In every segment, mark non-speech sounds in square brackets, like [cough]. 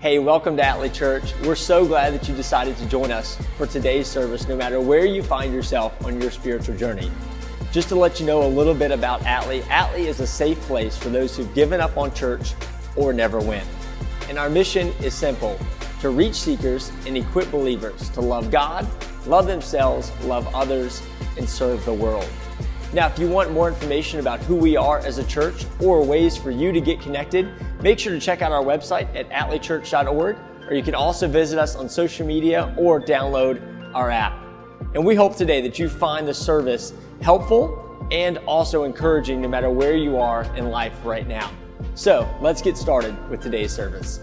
Hey, welcome to Atlee Church. We're so glad that you decided to join us for today's service, no matter where you find yourself on your spiritual journey. Just to let you know a little bit about Atlee, Atlee is a safe place for those who've given up on church or never went. And our mission is simple to reach seekers and equip believers to love God, love themselves, love others, and serve the world. Now, if you want more information about who we are as a church or ways for you to get connected, make sure to check out our website at atleechurch.org, or you can also visit us on social media or download our app. And we hope today that you find the service helpful and also encouraging no matter where you are in life right now. So let's get started with today's service.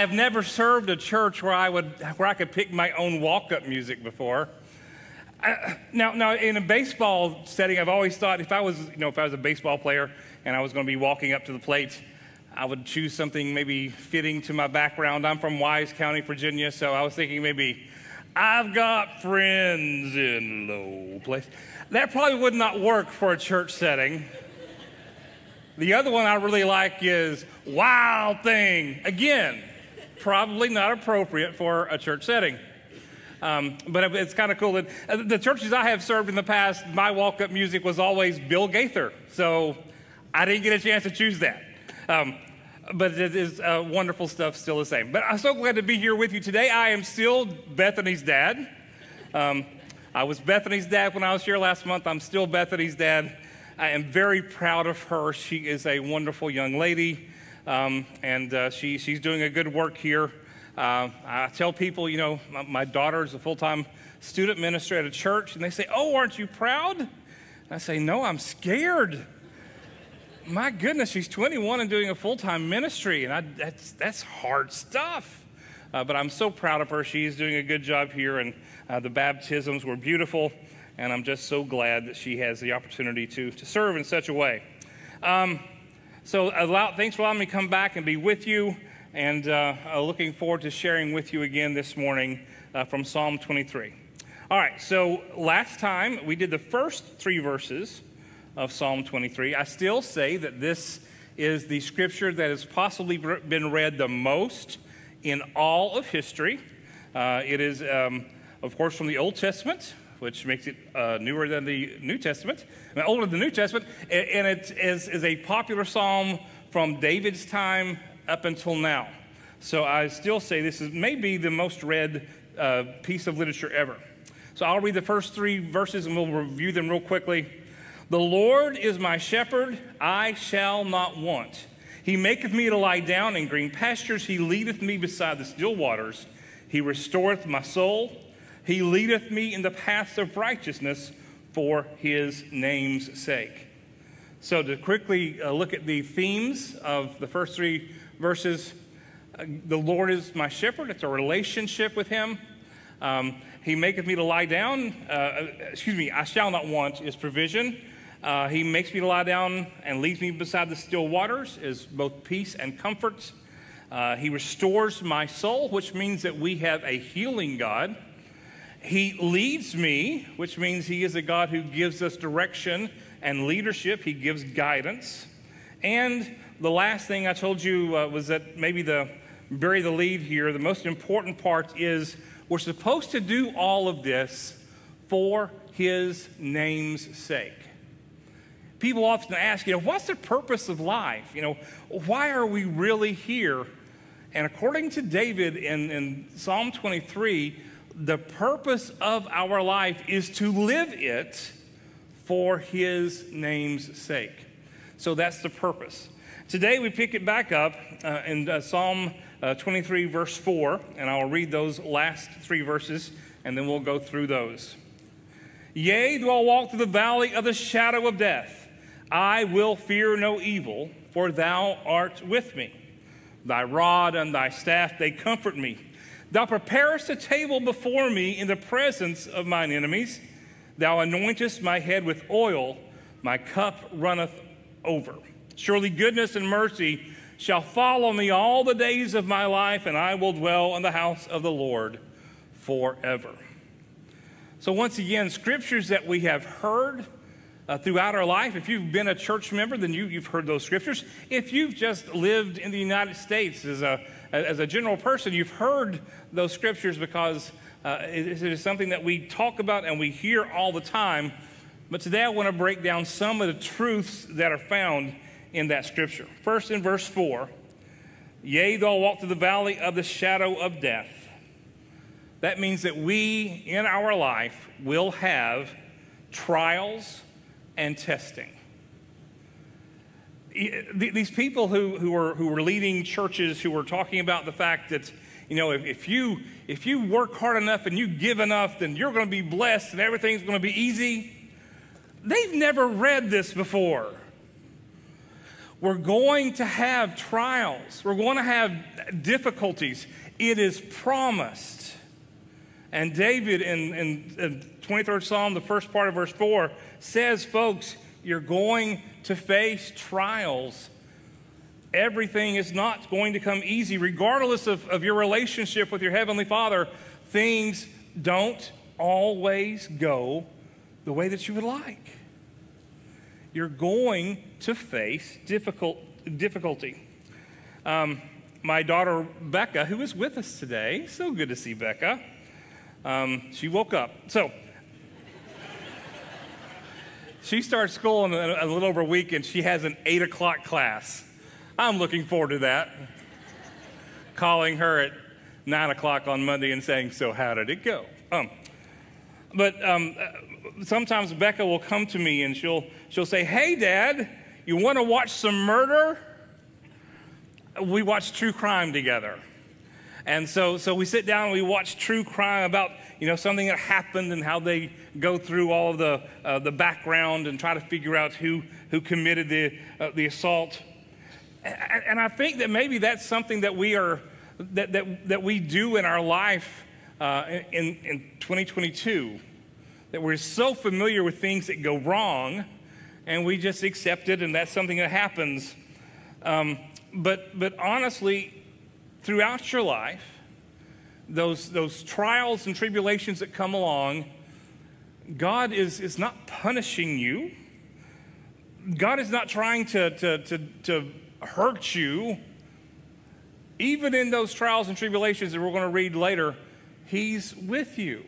I have never served a church where I would where I could pick my own walk-up music before. I, now, now in a baseball setting, I've always thought if I was, you know, if I was a baseball player and I was going to be walking up to the plate, I would choose something maybe fitting to my background. I'm from Wise County, Virginia, so I was thinking maybe I've got friends in low place. That probably would not work for a church setting. The other one I really like is Wild Thing. Again, probably not appropriate for a church setting. Um, but it's kind of cool that uh, the churches I have served in the past, my walk up music was always Bill Gaither. So I didn't get a chance to choose that. Um, but it is uh, wonderful stuff, still the same. But I'm so glad to be here with you today. I am still Bethany's dad. Um, I was Bethany's dad when I was here last month. I'm still Bethany's dad. I am very proud of her. She is a wonderful young lady um, and uh, she, she's doing a good work here. Uh, I tell people, you know, my, my daughter is a full time student minister at a church, and they say, Oh, aren't you proud? And I say, No, I'm scared. My goodness, she's 21 and doing a full time ministry, and I, that's, that's hard stuff. Uh, but I'm so proud of her. She's doing a good job here, and uh, the baptisms were beautiful, and I'm just so glad that she has the opportunity to, to serve in such a way. Um, so allow, thanks for allowing me to come back and be with you. And uh, uh, looking forward to sharing with you again this morning uh, from Psalm 23. All right, so last time we did the first three verses of Psalm 23. I still say that this is the scripture that has possibly been read the most in all of history. Uh, it is, um, of course, from the Old Testament, which makes it uh, newer than the New Testament, I mean, older than the New Testament, and it is, is a popular psalm from David's time up until now. So I still say this is maybe the most read uh, piece of literature ever. So I'll read the first three verses and we'll review them real quickly. The Lord is my shepherd, I shall not want. He maketh me to lie down in green pastures. He leadeth me beside the still waters. He restoreth my soul. He leadeth me in the paths of righteousness for his name's sake. So, to quickly uh, look at the themes of the first three verses uh, the Lord is my shepherd, it's a relationship with him. Um, he maketh me to lie down, uh, uh excuse me, I shall not want is provision. Uh, he makes me to lie down and leads me beside the still waters, is both peace and comfort. He restores my soul, which means that we have a healing God. He leads me, which means He is a God who gives us direction and leadership. He gives guidance. And the last thing I told you uh, was that maybe the bury the lead here. The most important part is we're supposed to do all of this for His name's sake. People often ask, you know, what's the purpose of life? You know, why are we really here? And according to David in, in Psalm 23, the purpose of our life is to live it for his name's sake. So that's the purpose. Today we pick it back up uh, in uh, Psalm uh, 23, verse 4, and I'll read those last three verses and then we'll go through those. Yea, though I walk through the valley of the shadow of death, I will fear no evil, for thou art with me. Thy rod and thy staff, they comfort me. Thou preparest a table before me in the presence of mine enemies. Thou anointest my head with oil, my cup runneth over. Surely goodness and mercy shall follow me all the days of my life, and I will dwell in the house of the Lord forever. So, once again, scriptures that we have heard uh, throughout our life. If you've been a church member, then you, you've heard those scriptures. If you've just lived in the United States as a, as a general person, you've heard those scriptures because uh, it, it is something that we talk about and we hear all the time. But today I want to break down some of the truths that are found in that scripture. First, in verse 4 Yea, though I walk through the valley of the shadow of death. That means that we in our life will have trials and testing. These people who, who, are, who are leading churches who are talking about the fact that, you know, if, if, you, if you work hard enough and you give enough, then you're going to be blessed and everything's going to be easy. They've never read this before. We're going to have trials, we're going to have difficulties. It is promised. And David in, in, in 23rd Psalm, the first part of verse 4, says, folks, you're going to face trials. Everything is not going to come easy, regardless of, of your relationship with your Heavenly Father. Things don't always go the way that you would like. You're going to face difficult, difficulty. Um, my daughter Becca, who is with us today, so good to see Becca. Um, she woke up. So she starts school in a, a little over a week and she has an eight o'clock class. I'm looking forward to that. Calling her at nine o'clock on Monday and saying, So, how did it go? Um, but um, uh, sometimes Becca will come to me and she'll, she'll say, Hey, Dad, you want to watch some murder? We watch true crime together. And so, so we sit down and we watch true crime about you know something that happened and how they go through all of the uh, the background and try to figure out who who committed the uh, the assault. And, and, I think that maybe that's something that we are that that, that we do in our life uh, in in 2022. That we're so familiar with things that go wrong, and we just accept it, and that's something that happens. Um, but but honestly, throughout your life, those, those trials and tribulations that come along, God is, is not punishing you. God is not trying to, to, to, to hurt you. Even in those trials and tribulations that we're going to read later, He's with you.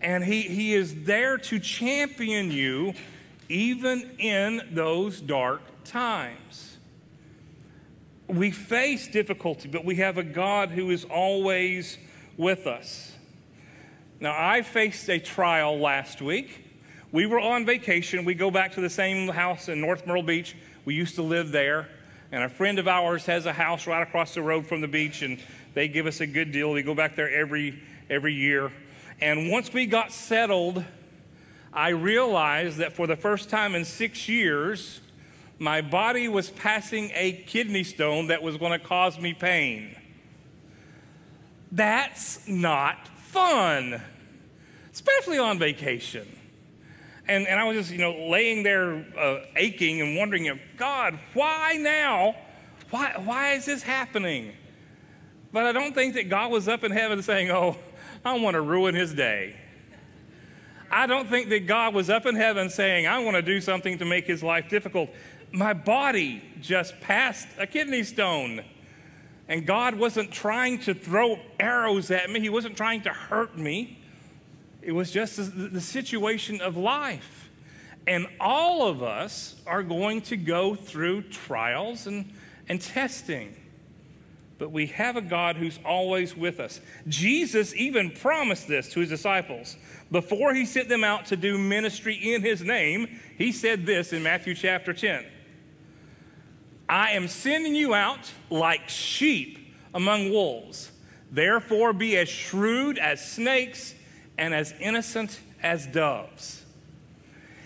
And he, he is there to champion you even in those dark times we face difficulty, but we have a God who is always with us. Now, I faced a trial last week. We were on vacation. We go back to the same house in North Myrtle Beach. We used to live there. And a friend of ours has a house right across the road from the beach, and they give us a good deal. We go back there every, every year. And once we got settled, I realized that for the first time in six years, my body was passing a kidney stone that was going to cause me pain. That's not fun, especially on vacation. And, and I was just, you know, laying there uh, aching and wondering, God, why now? Why, why is this happening? But I don't think that God was up in heaven saying, oh, I want to ruin his day. I don't think that God was up in heaven saying, I want to do something to make his life difficult my body just passed a kidney stone. And God wasn't trying to throw arrows at me, He wasn't trying to hurt me. It was just the situation of life. And all of us are going to go through trials and, and testing. but we have a God who's always with us. Jesus even promised this to his disciples. Before he sent them out to do ministry in his name, he said this in Matthew chapter 10 I am sending you out like sheep among wolves. Therefore, be as shrewd as snakes and as innocent as doves.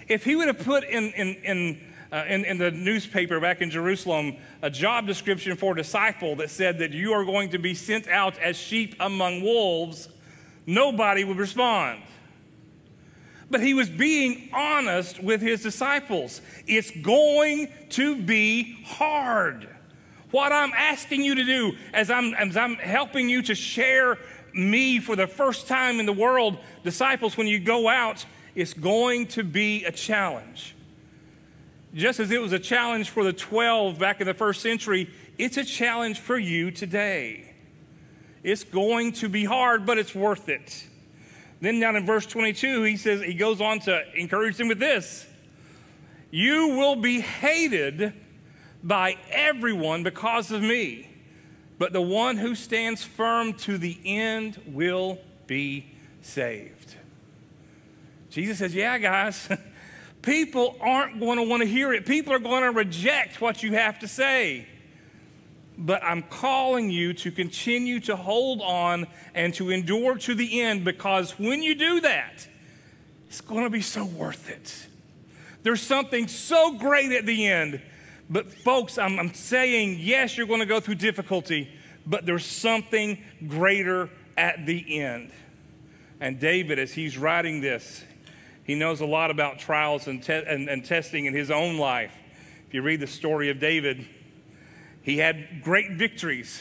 If he would have put in, in, in uh, in, in the newspaper back in Jerusalem a job description for a disciple that said that you are going to be sent out as sheep among wolves, nobody would respond. But he was being honest with his disciples. It's going to be hard. What I'm asking you to do as I'm, as I'm helping you to share me for the first time in the world, disciples, when you go out, it's going to be a challenge. Just as it was a challenge for the 12 back in the first century, it's a challenge for you today. It's going to be hard, but it's worth it. Then down in verse 22, he says, he goes on to encourage them with this You will be hated by everyone because of me, but the one who stands firm to the end will be saved. Jesus says, Yeah, guys. [laughs] people aren't going to want to hear it. People are going to reject what you have to say. But I'm calling you to continue to hold on and to endure to the end because when you do that, it's going to be so worth it. There's something so great at the end. But, folks, I'm, I'm saying, yes, you're going to go through difficulty, but there's something greater at the end. And David, as he's writing this, he knows a lot about trials and, te- and, and testing in his own life. If you read the story of David, he had great victories.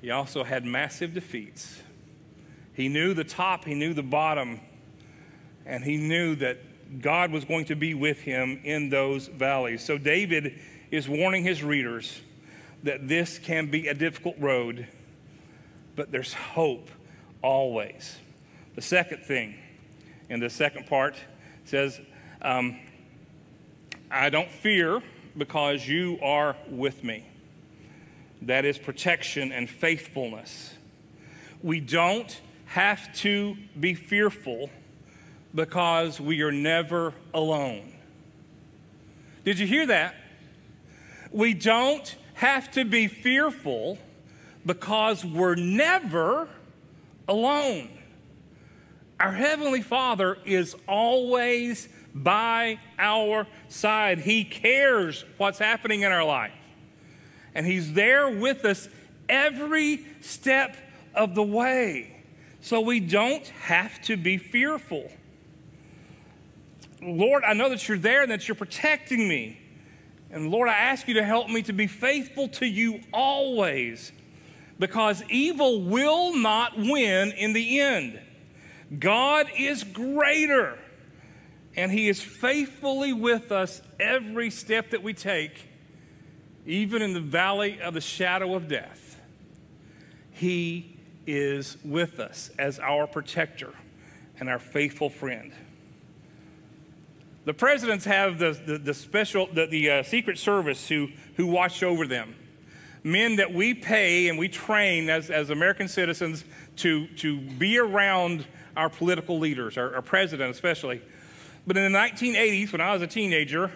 He also had massive defeats. He knew the top, he knew the bottom, and he knew that God was going to be with him in those valleys. So David is warning his readers that this can be a difficult road, but there's hope always. The second thing, in the second part says, um, I don't fear because you are with me. That is protection and faithfulness. We don't have to be fearful because we are never alone. Did you hear that? We don't have to be fearful because we're never alone. Our Heavenly Father is always by our side. He cares what's happening in our life. And He's there with us every step of the way. So we don't have to be fearful. Lord, I know that you're there and that you're protecting me. And Lord, I ask you to help me to be faithful to you always because evil will not win in the end. God is greater, and He is faithfully with us every step that we take, even in the valley of the shadow of death. He is with us as our protector and our faithful friend. The presidents have the, the, the special, the, the uh, Secret Service who, who watch over them. Men that we pay and we train as, as American citizens to, to be around our political leaders, our, our president especially. But in the 1980s, when I was a teenager,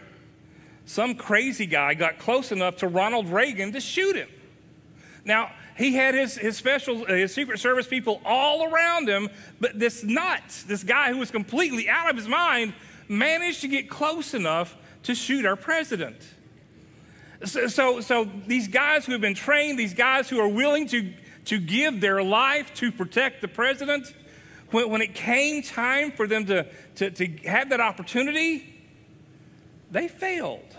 some crazy guy got close enough to Ronald Reagan to shoot him. Now, he had his, his special, uh, his Secret Service people all around him, but this nut, this guy who was completely out of his mind, managed to get close enough to shoot our president. So, so, so these guys who have been trained, these guys who are willing to, to give their life to protect the president, when, when it came time for them to, to, to have that opportunity, they failed.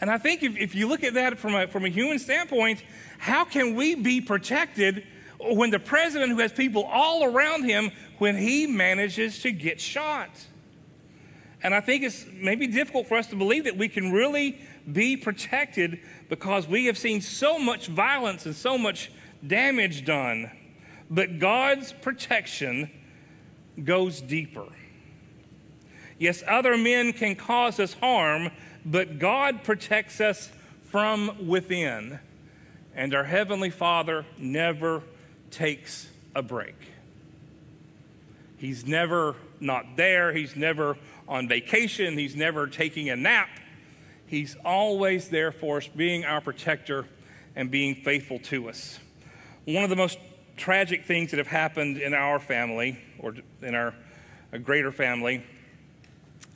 And I think if, if you look at that from a, from a human standpoint, how can we be protected when the president who has people all around him, when he manages to get shot? And I think it's maybe difficult for us to believe that we can really be protected because we have seen so much violence and so much damage done. But God's protection goes deeper. Yes, other men can cause us harm, but God protects us from within. And our Heavenly Father never takes a break. He's never not there. He's never on vacation. He's never taking a nap. He's always there for us, being our protector and being faithful to us. One of the most tragic things that have happened in our family, or in our greater family,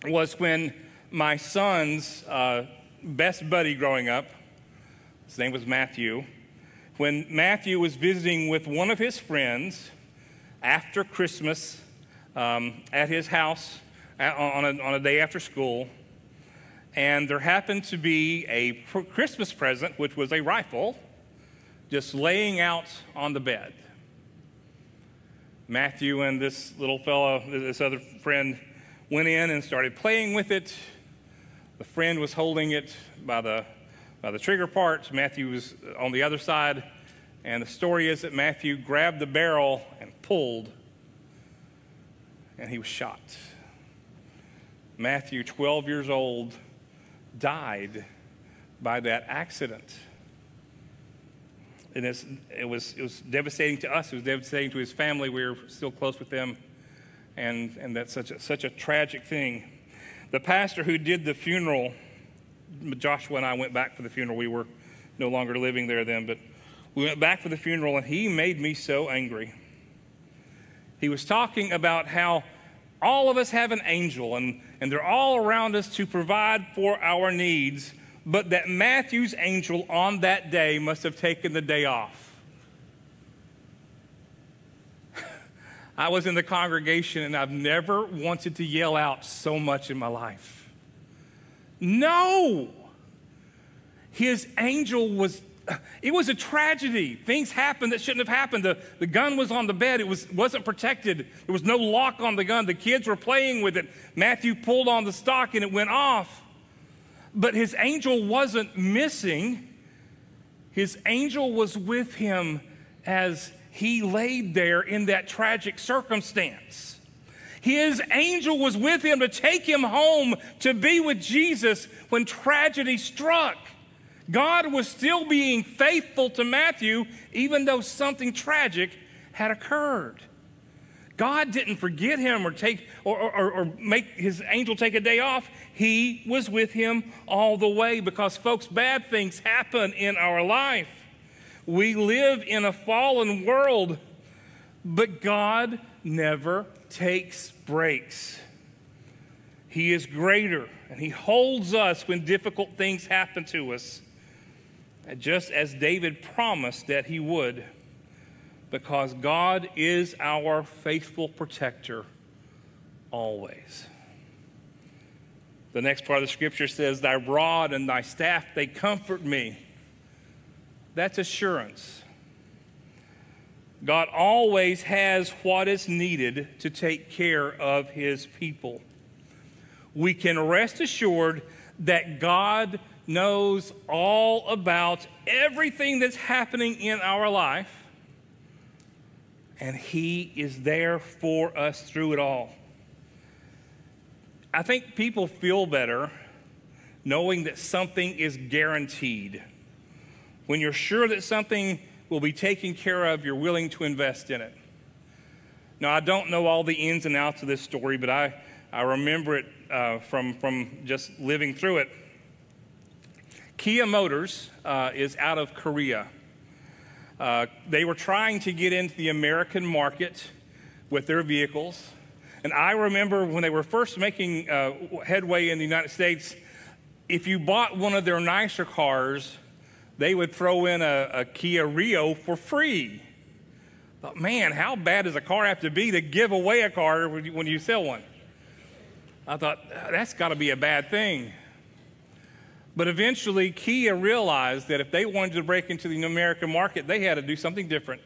was when my son's uh, best buddy growing up, his name was Matthew, when Matthew was visiting with one of his friends after Christmas um, at his house on, a, on a day after school, and there happened to be a Christmas present, which was a rifle, just laying out on the bed. Matthew and this little fellow, this other friend, went in and started playing with it. The friend was holding it by the, by the trigger part. Matthew was on the other side. And the story is that Matthew grabbed the barrel and pulled, and he was shot. Matthew, 12 years old, died by that accident. And it, was, it was devastating to us. It was devastating to his family. We were still close with them. And, and that's such a, such a tragic thing. The pastor who did the funeral, Joshua and I went back for the funeral. We were no longer living there then, but we went back for the funeral, and he made me so angry. He was talking about how all of us have an angel, and, and they're all around us to provide for our needs, but that Matthew's angel on that day must have taken the day off. [laughs] I was in the congregation and I've never wanted to yell out so much in my life. No! His angel was, [sighs] it was a tragedy. Things happened that shouldn't have happened. The, the gun was on the bed, it was, wasn't protected. There was no lock on the gun. The kids were playing with it. Matthew pulled on the stock and it went off. But his angel wasn't missing, his angel was with him as he laid there in that tragic circumstance. His angel was with him to take him home to be with Jesus when tragedy struck. God was still being faithful to Matthew, even though something tragic had occurred. God didn't forget him or take or, or, or, make his angel take a day off. He was with him all the way because, folks, bad things happen in our life. We live in a fallen world, but God never takes breaks. He is greater, and He holds us when difficult things happen to us, just as David promised that He would, because God is our faithful protector always. The next part of the scripture says, Thy rod and thy staff, they comfort me. That's assurance. God always has what is needed to take care of his people. We can rest assured that God knows all about everything that's happening in our life, and he is there for us through it all. I think people feel better knowing that something is guaranteed. When you're sure that something will be taken care of, you're willing to invest in it. Now, I don't know all the ins and outs of this story, but I, I remember it uh, from, from just living through it. Kia Motors uh, is out of Korea. Uh, they were trying to get into the American market with their vehicles. And I remember when they were first making uh, headway in the United States, if you bought one of their nicer cars, they would throw in a, a Kia Rio for free. But man, how bad does a car have to be to give away a car when you sell one? I thought, that's got to be a bad thing. But eventually, Kia realized that if they wanted to break into the American market, they had to do something different.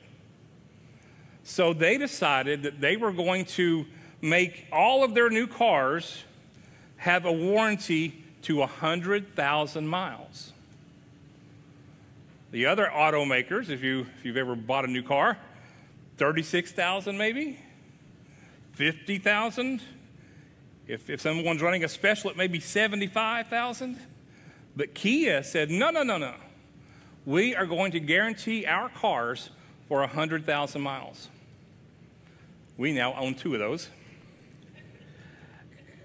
So they decided that they were going to make all of their new cars have a warranty to 100,000 miles. The other automakers, if, you, if you've ever bought a new car, 36,000 maybe, 50,000. If, if someone's running a special, it may be 75,000. But Kia said, no, no, no, no. we are going to guarantee our cars for 100,000 miles. We now own two of those.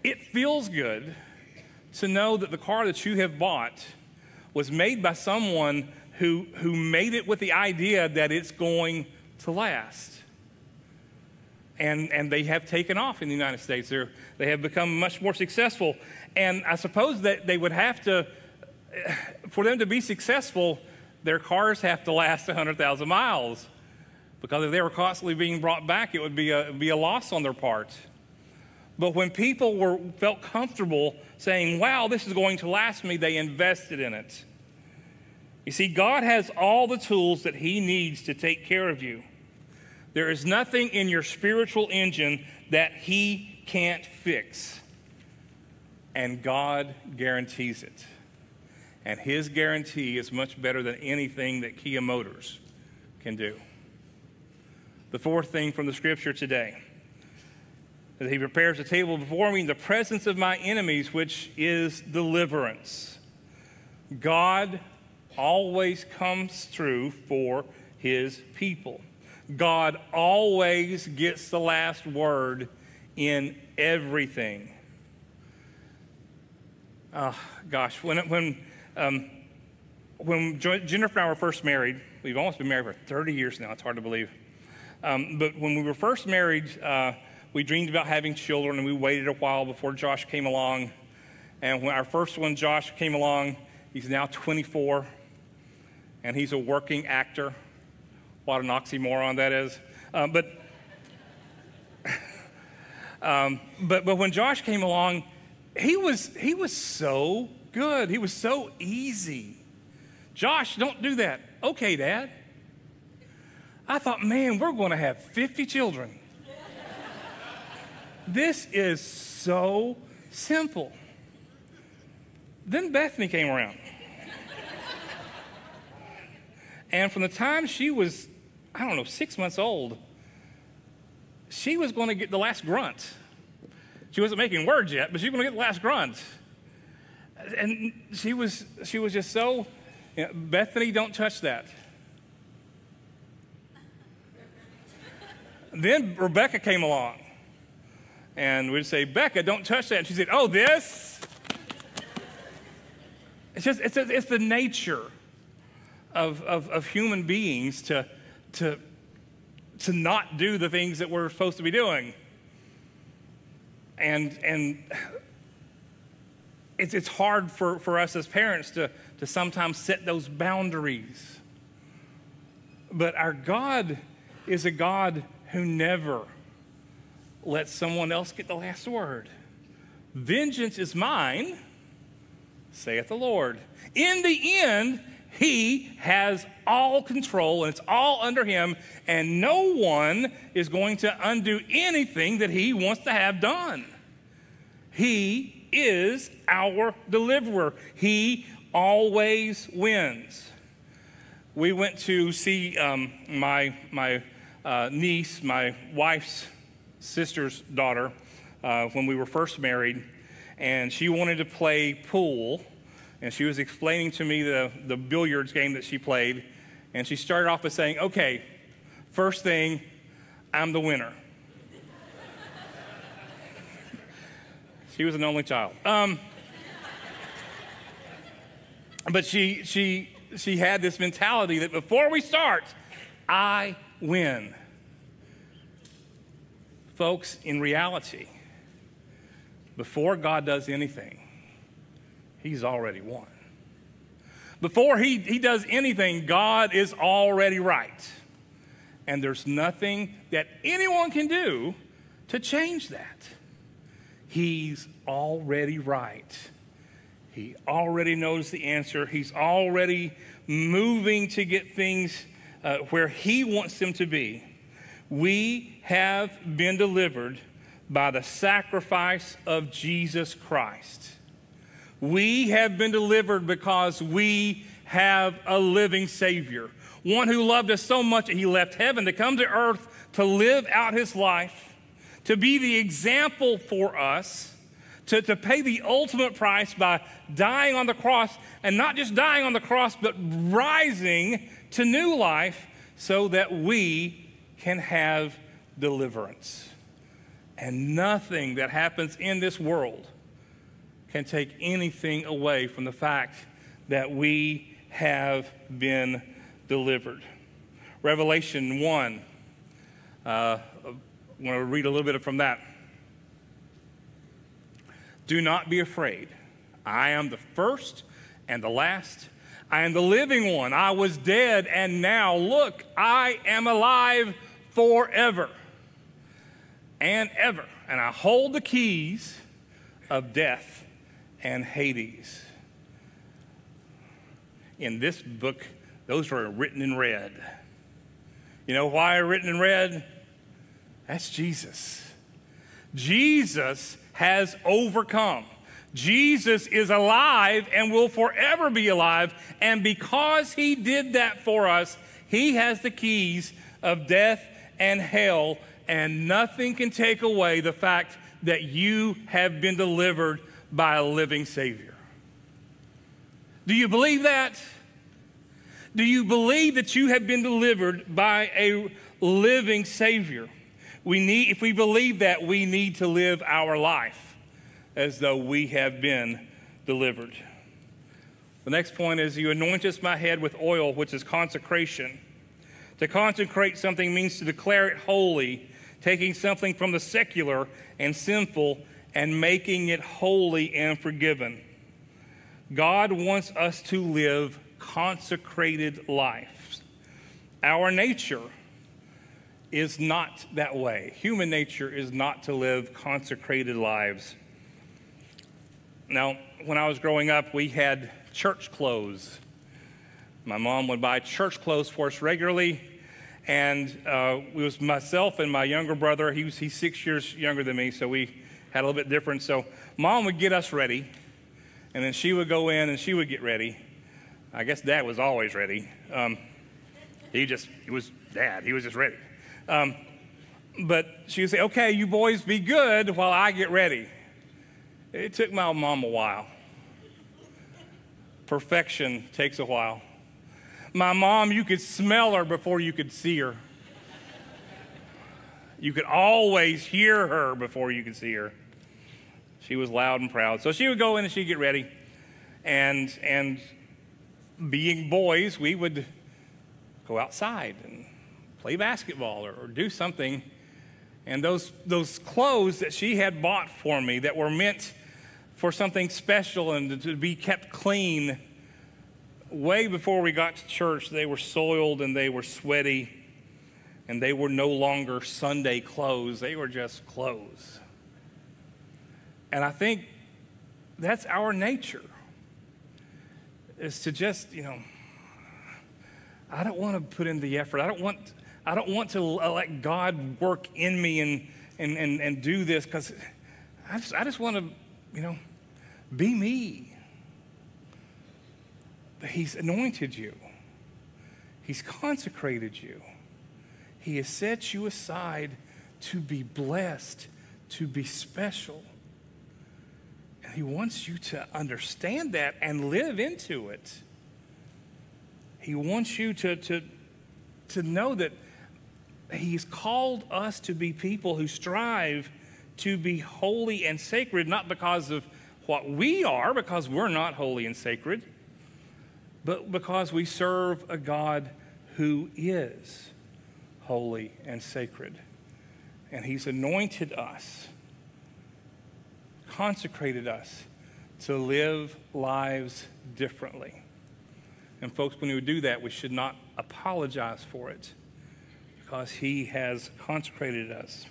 It feels good to know that the car that you have bought was made by someone who, who made it with the idea that it's going to last. And, and they have taken off in the United States. They're, they have become much more successful. And I suppose that they would have to, for them to be successful, their cars have to last 100,000 miles. Because if they were constantly being brought back, it would be a, be a loss on their part. But when people were, felt comfortable saying, wow, this is going to last me, they invested in it. You see, God has all the tools that He needs to take care of you. There is nothing in your spiritual engine that He can't fix. And God guarantees it. And His guarantee is much better than anything that Kia Motors can do. The fourth thing from the scripture today that He prepares a table before me in the presence of my enemies, which is deliverance. God always comes through for his people. God always gets the last word in everything. Oh, gosh, when, when, um, when Jennifer and I were first married, we've almost been married for 30 years now, it's hard to believe. Um, but when we were first married, uh, we dreamed about having children and we waited a while before Josh came along. And when our first one, Josh, came along, he's now 24 and he's a working actor. What an oxymoron that is. Um, but, [laughs] um, but, but when Josh came along, he was, he was so good. He was so easy. Josh, don't do that. Okay, Dad. I thought, man, we're going to have 50 children. this is so simple. Then Bethany came around. And from the time she was, I don't know, six months old, she was going to get the last grunt. She wasn't making words yet, but she was going to get the last grunt. And she was, she was just so, you know, Bethany, don't touch that. then Rebecca came along. And we'd say, Becca, don't touch that. And she said, Oh, this? It's just, it's, it's the nature of, of, of human beings to, to, to not do the things that we're supposed to be doing. And, and it's, it's hard for, for us as parents to, to sometimes set those boundaries. But our God is a God who never lets someone else get the last word. Vengeance is mine, saith the Lord. In the end, he has all control and it's all under him, and no one is going to undo anything that he wants to have done. He is our deliverer, he always wins. We went to see um, my, my uh, niece, my wife's sister's daughter, uh, when we were first married, and she wanted to play pool and she was explaining to me the, the billiards game that she played. And she started off by saying, Okay, first thing, I'm the winner. She was an only child. Um, but she, she, she had this mentality that before we start, I win. Folks, in reality, before God does anything, he's already won. Before he, he does anything, God is already right. And there's nothing that anyone can do to change that. He's already right. He already knows the answer. He's already moving to get things uh, where He wants them to be. We have been delivered by the sacrifice of Jesus Christ. We have been delivered because we have a living Savior, one who loved us so much that he left heaven to come to earth to live out his life, to be the example for us, to, to pay the ultimate price by dying on the cross, and not just dying on the cross, but rising to new life so that we can have deliverance. And nothing that happens in this world can take anything away from the fact that we have been delivered. Revelation 1. Uh, I want to read a little bit from that. Do not be afraid. I am the first and the last. I am the living one. I was dead, and now look, I am alive forever and ever. And I hold the keys of death and Hades. In this book, those were written in red. You know why written in red? That's Jesus. Jesus has overcome. Jesus is alive and will forever be alive. And because he did that for us, he has the keys of death and hell, and nothing can take away the fact that you have been delivered by a living Savior. Do you believe that? Do you believe that you have been delivered by a living Savior? We need, if we believe that, we need to live our life as though we have been delivered. The next point is you anointest my head with oil, which is consecration. To consecrate something means to declare it holy, taking something from the secular and sinful and making it holy and forgiven. God wants us to live consecrated lives. Our nature is not that way. Human nature is not to live consecrated lives. Now, when I was growing up, we had church clothes. My mom would buy church clothes for us regularly, and uh, it was myself and my younger brother. He was, he's six years younger than me, so we had a little bit different. So, mom would get us ready, and then she would go in and she would get ready. I guess dad was always ready. Um, he just, he was dad, he was just ready. Um, but she would say, okay, you boys be good while I get ready. It took my mom a while. Perfection takes a while. My mom, you could smell her before you could see her. You could always hear her before you could see her. She was loud and proud. So she would go in and she'd get ready. And, and being boys, we would go outside play basketball or, or do something. And those, those clothes that she had bought for me that were meant for something special and to be kept clean, way before we got to church, they were soiled and they were sweaty and they were no longer Sunday clothes, they were just clothes. And I think that's our nature is to just, you know, I don't want to put in the effort. I don't want, I don't want to uh, let God work in me and, and, and, and do this because I just, I just want to, you know, be me. But He's anointed you. He's consecrated you. He has set you aside to be blessed, to be special. And He wants you to understand that and live into it. He wants you to, to, to know that He's called us to be people who strive to be holy and sacred, not because of what we are, because we're not holy and sacred, but because we serve a God who is holy and sacred. And He's anointed us consecrated us to live lives differently. And, folks, when we do that, we should not apologize for it because He has consecrated us.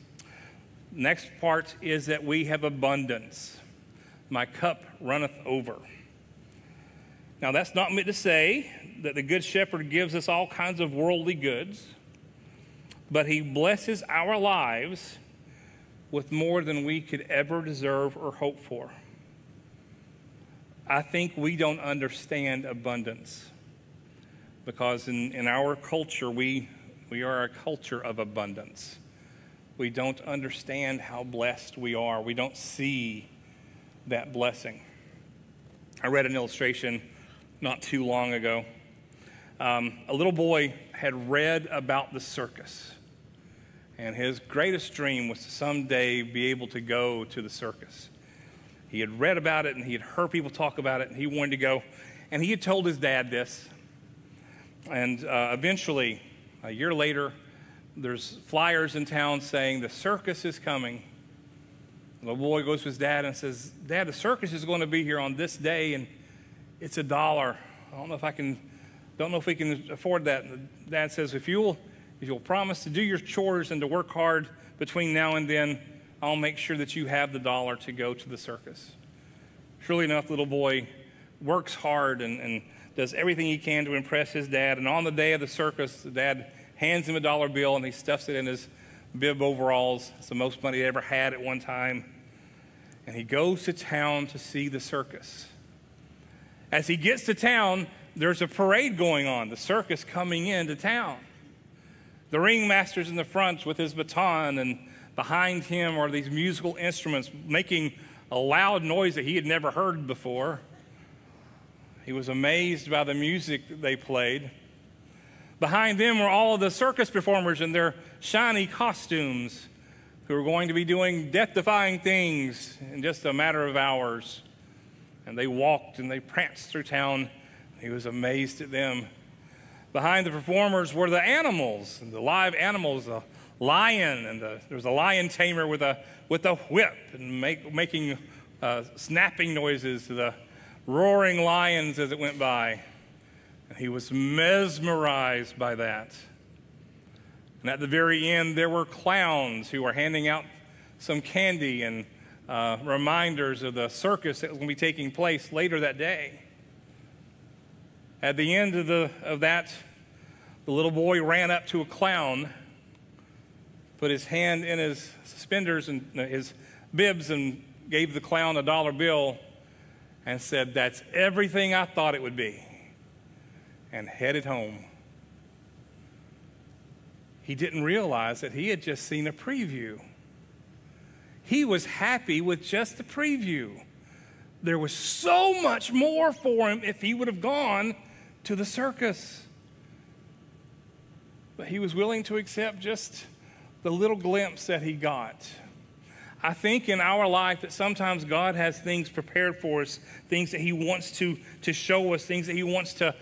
Next part is that we have abundance. My cup runneth over. Now, that's not meant to say that the Good Shepherd gives us all kinds of worldly goods, but He blesses our lives with more than we could ever deserve or hope for. I think we don't understand abundance because in, in our culture, we, we are a culture of abundance. We don't understand how blessed we are. We don't see that blessing. I read an illustration not too long ago. Um, a little boy had read about the circus, and his greatest dream was to someday be able to go to the circus. He had read about it and he had heard people talk about it, and he wanted to go. And he had told his dad this. And uh, eventually, a year later, there's flyers in town saying the circus is coming. The boy goes to his dad and says, Dad, the circus is going to be here on this day, and it's a dollar. I don't know if I can, don't know if we can afford that. And dad says, if you'll, if you'll promise to do your chores and to work hard between now and then, I'll make sure that you have the dollar to go to the circus. Surely enough, little boy works hard and, and does everything he can to impress his dad. And on the day of the circus, the dad hands him a dollar bill and he stuffs it in his bib overalls. It's the most money he ever had at one time. And he goes to town to see the circus. As he gets to town, there's a parade going on, the circus coming into town. The ringmaster's in the front with his baton, and behind him are these musical instruments making a loud noise that he had never heard before. He was amazed by the music they played. Behind them were all of the circus performers in their shiny costumes who were going to be doing death defying things in just a matter of hours. And they walked and they pranced through town. He was amazed at them. Behind the performers were the animals, the live animals, the lion, and the, there was a lion tamer with a, with a whip and make, making uh, snapping noises to the roaring lions as it went by. And he was mesmerized by that. And at the very end, there were clowns who were handing out some candy and uh, reminders of the circus that was going to be taking place later that day. At the end of, the, of that, the little boy ran up to a clown, put his hand in his suspenders and uh, his bibs, and gave the clown a dollar bill and said, That's everything I thought it would be, and headed home. He didn't realize that he had just seen a preview. He was happy with just the preview. There was so much more for him if he would have gone to the circus. But he was willing to accept just the little glimpse that he got. I think in our life that sometimes God has things prepared for us, things that He wants to, to show us, things that He wants to,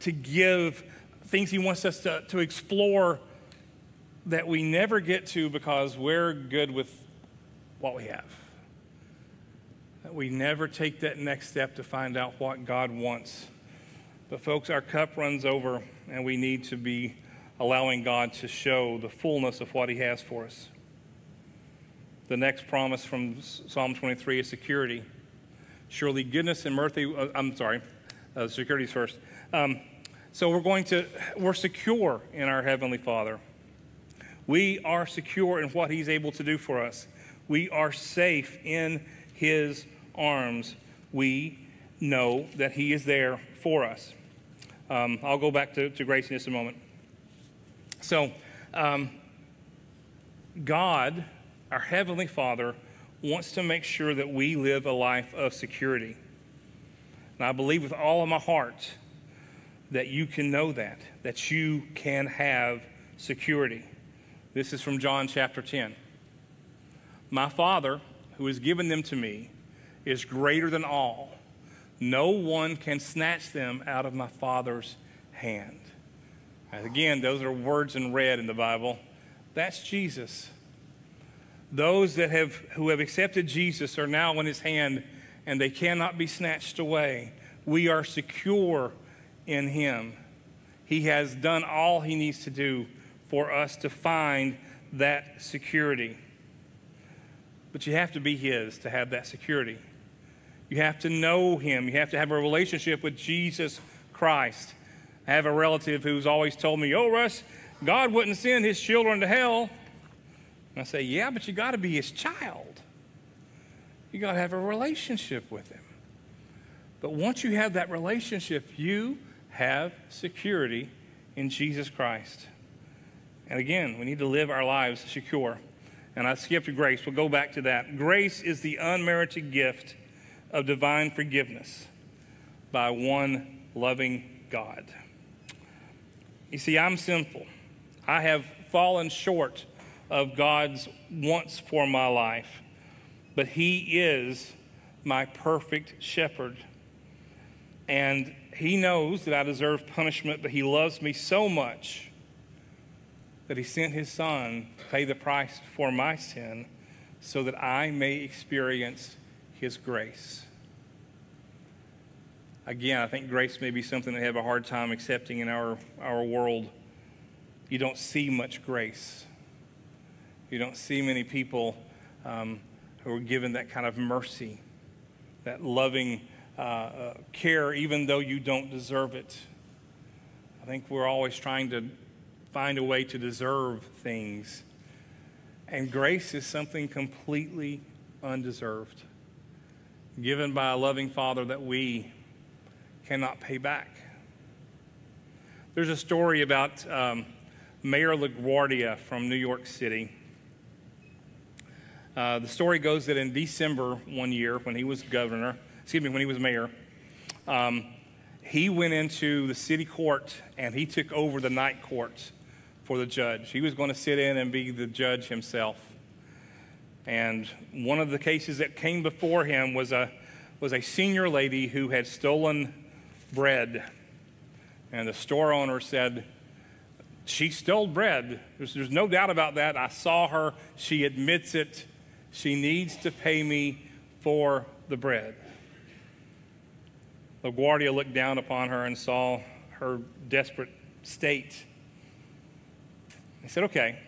to give, things He wants us to, to explore that we never get to because we're good with what we have. That we never take that next step to find out what God wants. But, folks, our cup runs over, and we need to be allowing God to show the fullness of what He has for us. The next promise from Psalm 23 is security. Surely goodness and mercy, uh, I'm sorry, uh, security's first. Um, so we're going to, we're secure in our Heavenly Father. We are secure in what He's able to do for us. We are safe in His arms. We know that He is there for us. Um, I'll go back to, to Grace in just a moment. So, um, God, our Heavenly Father, wants to make sure that we live a life of security. And I believe with all of my heart that you can know that, that you can have security. This is from John chapter 10. My Father, who has given them to me, is greater than all. No one can snatch them out of my Father's hand. And again, those are words in red in the Bible. That's Jesus. Those that have, who have accepted Jesus are now in his hand and they cannot be snatched away. We are secure in him. He has done all he needs to do for us to find that security. But you have to be His to have that security. You have to know Him. You have to have a relationship with Jesus Christ. I have a relative who's always told me, Oh, Russ, God wouldn't send His children to hell. And I say, Yeah, but you got to be His child. You got to have a relationship with Him. But once you have that relationship, you have security in Jesus Christ. And again, we need to live our lives secure. And I skipped grace. We'll go back to that. Grace is the unmerited gift of divine forgiveness by one loving God. You see, I'm sinful. I have fallen short of God's wants for my life, but He is my perfect shepherd. And He knows that I deserve punishment, but He loves me so much that He sent His Son to pay the price for my sin so that I may experience His grace. Again, I think grace may be something that we have a hard time accepting in our, our world. You don't see much grace. You don't see many people um, who are given that kind of mercy, that loving uh, uh, care, even though you don't deserve it. I think we're always trying to find a way to deserve things. And grace is something completely undeserved, given by a loving Father that we cannot pay back. There's a story about um, Mayor LaGuardia from New York City. Uh, the story goes that in December one year, when he was governor, excuse me, when he was mayor, um, he went into the city court and he took over the night court for the judge. He was going to sit in and be the judge himself. And one of the cases that came before him was a, was a senior lady who had stolen bread. And the store owner said, She stole bread. There's, there's no doubt about that. I saw her. She admits it. She needs to pay me for the bread. LaGuardia looked down upon her and saw her desperate state. He said, Okay,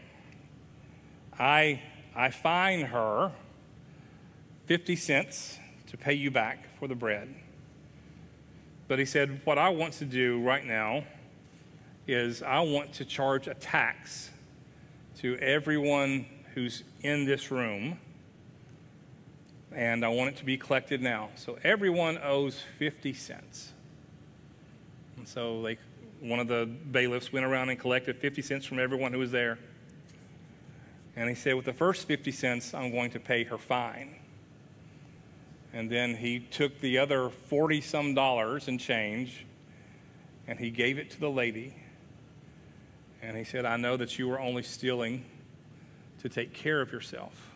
I, I fine her 50 cents to pay you back for the bread. But he said, What I want to do right now is I want to charge a tax to everyone who's in this room, and I want it to be collected now. So everyone owes 50 cents. And so they, one of the bailiffs went around and collected 50 cents from everyone who was there. And he said, With the first 50 cents, I'm going to pay her fine. And then he took the other 40 some dollars and change and he gave it to the lady. And he said, I know that you were only stealing to take care of yourself.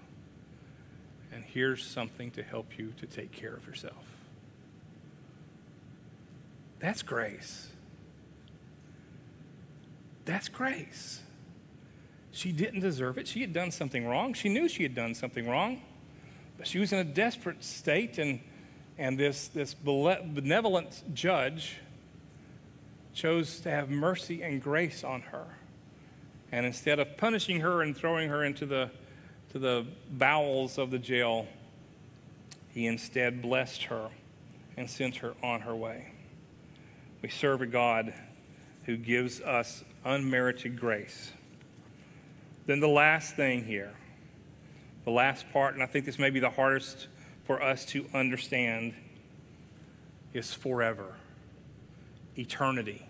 And here's something to help you to take care of yourself. That's grace. That's grace. She didn't deserve it. She had done something wrong. She knew she had done something wrong. But she was in a desperate state, and, and this, this benevolent judge chose to have mercy and grace on her. And instead of punishing her and throwing her into the, to the bowels of the jail, he instead blessed her and sent her on her way. We serve a God who gives us unmerited grace. Then the last thing here the last part, and I think this may be the hardest for us to understand, is forever, eternity.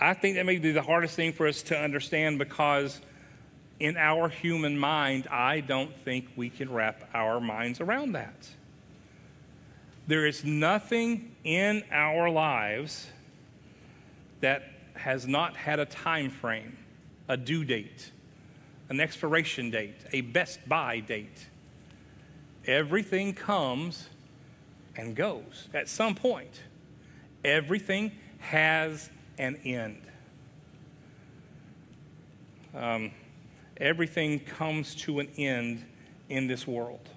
I think that may be the hardest thing for us to understand because in our human mind, I don't think we can wrap our minds around that. There is nothing in our lives that has not had a time frame, a due date an expiration date, a best buy date. Everything comes and goes at some point. Everything has an end. Um, everything comes to an end in this world.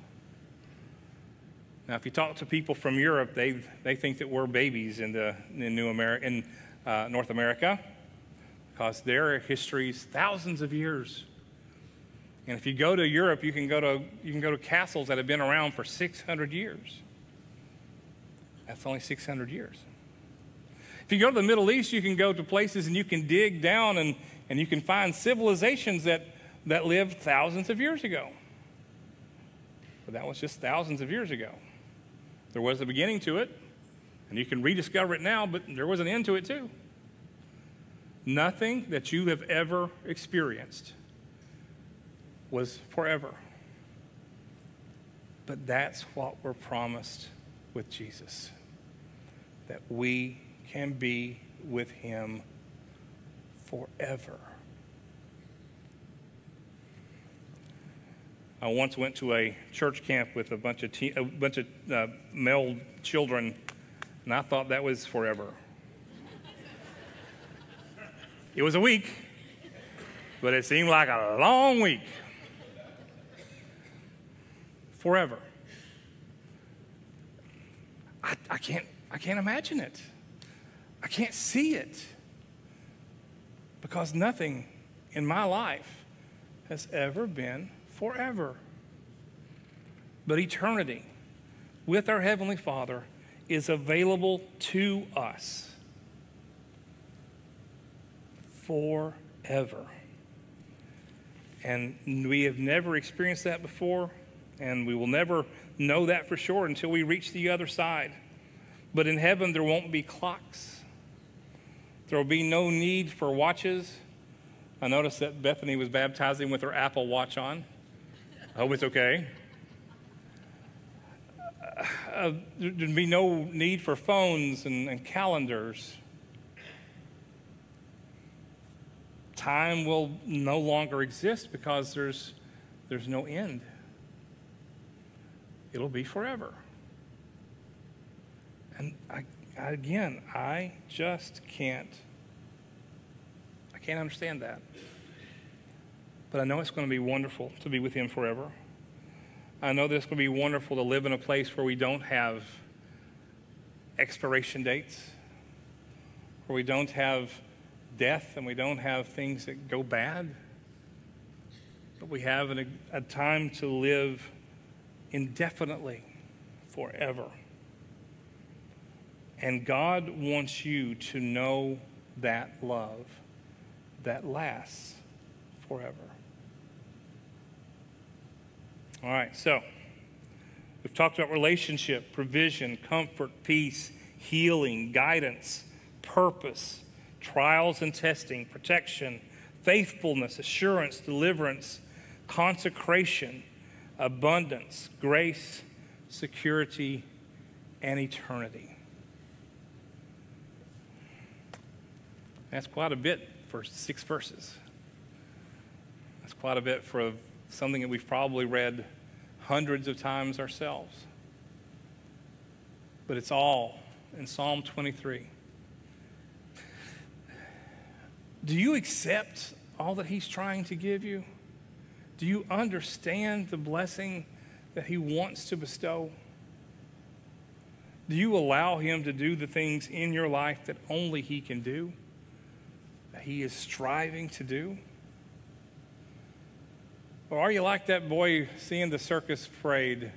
Now, if you talk to people from Europe, they, they think that we're babies in, the, in, New America, in uh, North America because their history is thousands of years and if you go to Europe, you can go to, you can go to castles that have been around for 600 years. That's only 600 years. If you go to the Middle East, you can go to places and you can dig down and, and you can find civilizations that, that lived thousands of years ago. But that was just thousands of years ago. There was a beginning to it, and you can rediscover it now, but there was an end to it too. Nothing that you have ever experienced was forever. But that's what we're promised with Jesus that we can be with him forever. I once went to a church camp with a bunch of a bunch of uh, male children, and I thought that was forever. it was a week, but it seemed like a long week. Forever. I, I can't I can't imagine it. I can't see it because nothing in my life has ever been forever. But eternity with our Heavenly Father is available to us forever. And we have never experienced that before, and we will never know that for sure until we reach the other side. But in heaven, there won't be clocks. There will be no need for watches. I noticed that Bethany was baptizing with her Apple Watch on. I hope it's okay. Uh, there'd be no need for phones and, and calendars. Time will no longer exist because there's, there's no end. It'll be forever. And I, again, I just can't. I can't understand that. But I know it's going to be wonderful to be with Him forever. I know that it's going to be wonderful to live in a place where we don't have expiration dates, where we don't have death and we don't have things that go bad, but we have an, a time to live indefinitely forever. And God wants you to know that love that lasts forever. All right, so we've talked about relationship, provision, comfort, peace, healing, guidance, purpose, trials and testing, protection, faithfulness, assurance, deliverance, consecration, abundance, grace, security, and eternity. That's quite a bit for six verses. That's quite a bit for something that we've probably read hundreds of times ourselves. But it's all in Psalm 23. Do you accept all that He's trying to give you? Do you understand the blessing that He wants to bestow? Do you allow Him to do the things in your life that only He can do? That He is striving to do? Or are you like that boy seeing the circus parade?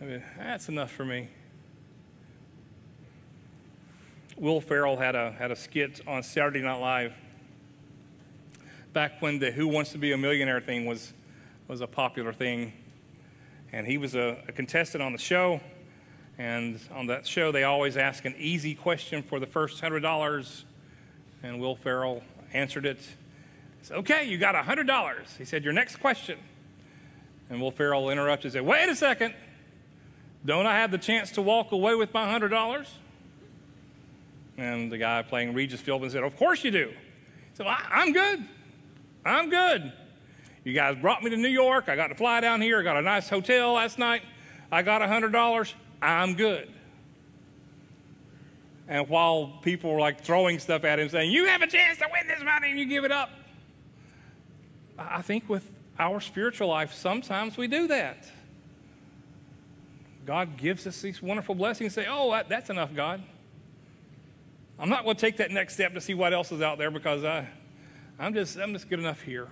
I mean, that's enough for me. Will Ferrell had a, had a skit on Saturday Night Live back when the Who Wants to Be a Millionaire thing was, was a popular thing. And he was a, a contestant on the show. And on that show, they always ask an easy question for the first $100. And Will Ferrell answered it said, okay, you got $100. He said, your next question. And Will Ferrell interrupted and said, wait a second. Don't I have the chance to walk away with my $100? And the guy playing Regis Philbin said, of course you do. He said, well, I'm good. I'm good. You guys brought me to New York. I got to fly down here. I got a nice hotel last night. I got $100. I'm good. And while people were like throwing stuff at him, saying, You have a chance to win this money, and you give it up, I think with our spiritual life, sometimes we do that. God gives us these wonderful blessings say, oh, that's enough, God. I'm not going to take that next step to see what else is out there because I, I'm, just, I'm just good enough here.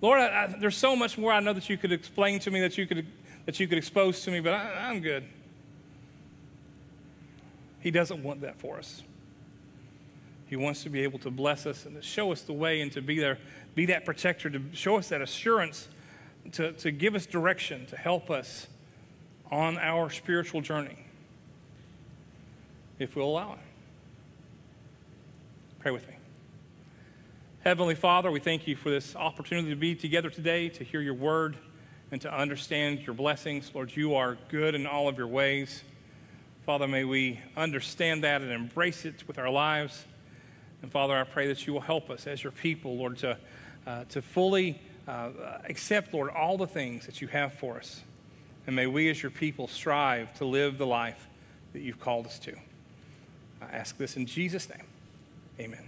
Lord, I, I, there's so much more I know that you could explain to me, that you could, that you could expose to me, but I, I'm good. He doesn't want that for us. He wants to be able to bless us and to show us the way and to be there, be that protector, to show us that assurance, to, to give us direction, to help us on our spiritual journey, if we'll allow it. Pray with me. Heavenly Father, we thank you for this opportunity to be together today, to hear your word, and to understand your blessings. Lord, you are good in all of your ways. Father, may we understand that and embrace it with our lives. And Father, I pray that you will help us as your people, Lord, to, uh, to fully uh, accept, Lord, all the things that you have for us. And may we as your people strive to live the life that you've called us to. I ask this in Jesus' name. Amen.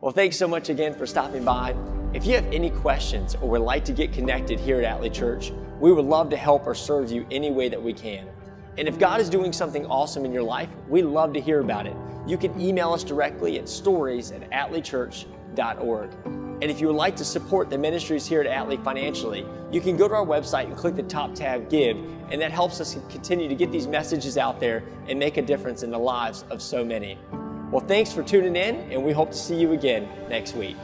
Well, thanks so much again for stopping by. If you have any questions or would like to get connected here at Atlee Church, we would love to help or serve you any way that we can. And if God is doing something awesome in your life, we'd love to hear about it. You can email us directly at stories at And if you would like to support the ministries here at Atlee financially, you can go to our website and click the top tab Give, and that helps us continue to get these messages out there and make a difference in the lives of so many. Well, thanks for tuning in, and we hope to see you again next week.